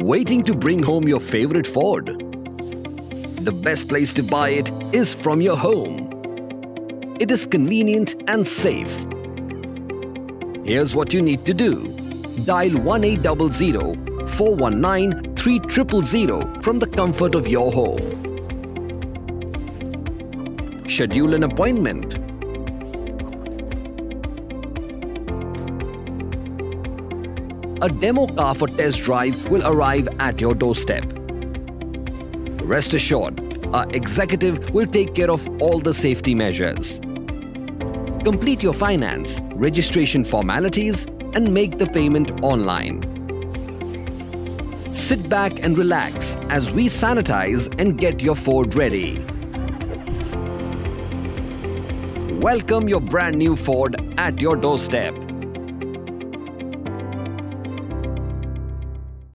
Waiting to bring home your favorite Ford? The best place to buy it is from your home. It is convenient and safe. Here's what you need to do. Dial 1800 419 3000 from the comfort of your home. Schedule an appointment. A demo car for test drive will arrive at your doorstep. Rest assured, our executive will take care of all the safety measures. Complete your finance, registration formalities, and make the payment online. Sit back and relax as we sanitize and get your Ford ready. Welcome your brand new Ford at your doorstep.